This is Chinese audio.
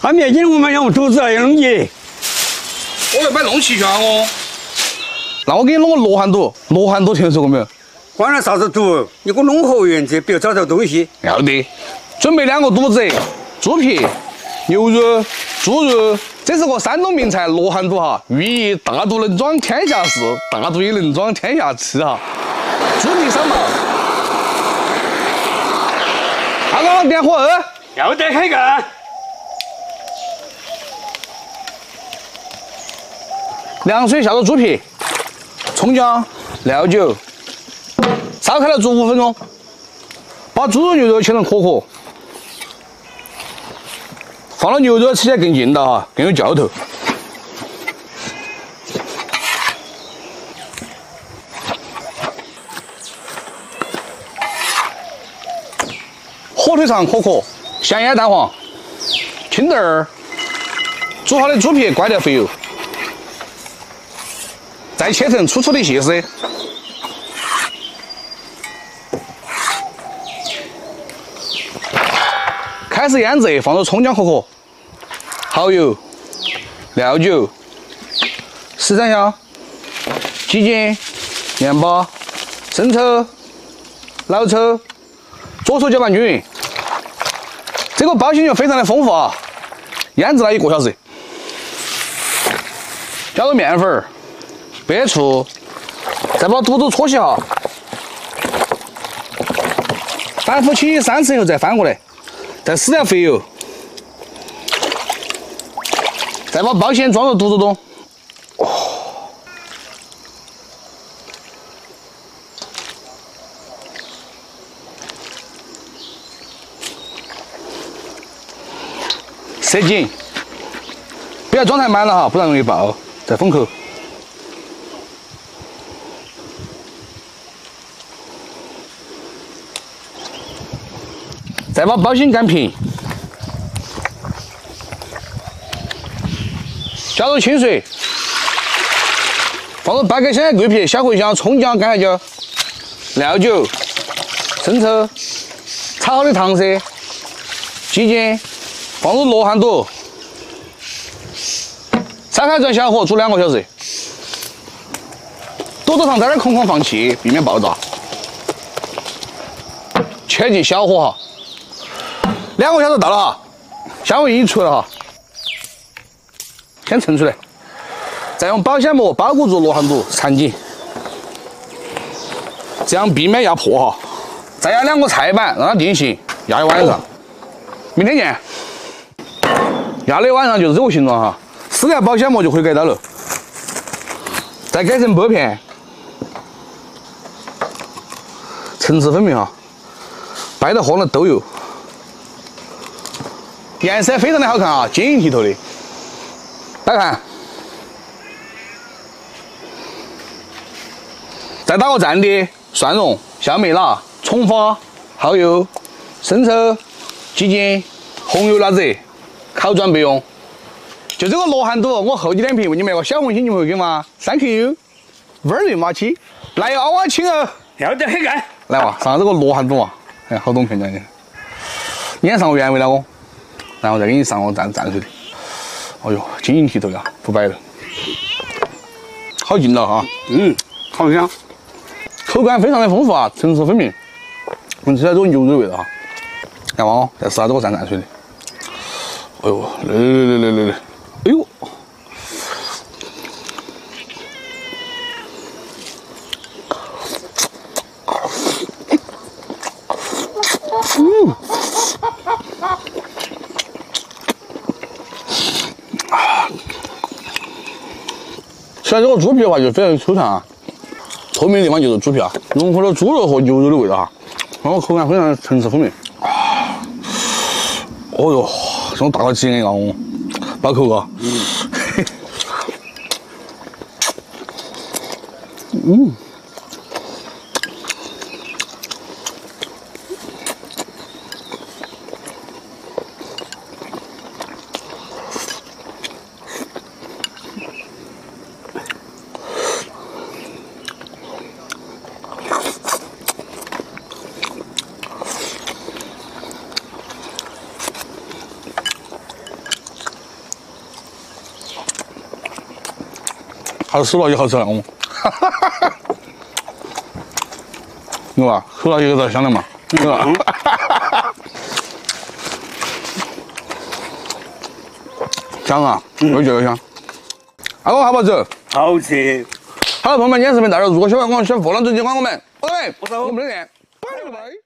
他面筋我们用肚子要弄你。我要买弄齐全哦。那我给你弄个罗汉肚，罗汉肚听说过没有？管了啥子肚，你给我弄好原则，不要找这东西。要得，准备两个肚子，猪皮、牛肉、猪肉，这是个山东名菜罗汉肚哈，寓意大肚能装天下事，大肚也能装天下吃哈。猪皮三毛。阿哥，点火二。要得，开干。凉水下入猪皮，葱姜、料酒，烧开了煮五分钟，把猪肉、牛肉切成颗颗，放了牛肉吃起来更劲道哈，更有嚼头。火腿肠可可，香烟蛋黄，青豆儿，煮好的猪皮刮掉肥油。再切成粗粗的细丝，开始腌制，放入葱姜壳壳、蚝油、料酒、十三香、鸡精、面包、生抽、老抽，左手搅拌均匀。这个包心就非常的丰富啊，腌制了一个小时，加入面粉儿。白醋，再把肚子搓起哈，反复清洗三次以后再翻过来，再施点肥油，再把包馅装入肚子中。塞紧，不要装太满了哈，不然容易爆。再封口。再把包心擀平，加入清水，放入半个香叶、桂皮、小茴香、葱姜、干辣椒、料酒、生抽、炒好的糖色、鸡精，放入罗汉肚，烧开转小火煮两个小时，肚子上在那空空放气，避免爆炸，切记小火哈。两个小时到了哈，香味已经出来了哈，先盛出来，再用保鲜膜包裹住罗汉肚，缠紧，这样避免压破哈。再压两个菜板，让它定型，压一晚上。明天见。压了一晚上就是这个形状哈，撕掉保鲜膜就可以改刀了。再改成薄片，层次分明哈，掰得慌了都有。颜色非常的好看啊，晶莹剔透的。大家看，再打个蘸的，蒜蓉、香梅辣、葱花、蚝油、生抽、鸡精、红油辣子，烤转备用。就这个罗汉肚，我厚几天皮问你们个小红心，你们会给吗？Thank you，very much。来阿瓦亲哦，要得很干。来哇，上这个罗汉肚啊，哎，好多片讲的。你先上原味了哦。然后再给你上个蘸蘸水的，哎呦，晶莹剔透呀，不摆了，好劲道哈，嗯，好香，口感非常的丰富啊，层次分明，闻起来这个牛肉味道哈，来嘛哦，再试下这个蘸蘸水的，哎呦，来来来来来来，哎呦。像这个猪皮的话就非常粗长啊，透明的地方就是猪皮啊，融合了猪肉和牛肉的味道哈，然后口感非常层次分明。哦哟，这种大个鸡眼哦，把口嘎。嗯。还 是熟了以后吃那种，对吧？熟了以后才香的嘛，对吧？香啊，有这个香。阿公好不好吃？好吃。好了，朋友们，今天视频到这。如果喜欢我们，喜欢波浪直接关我们。OK，我是我们的店，拜拜。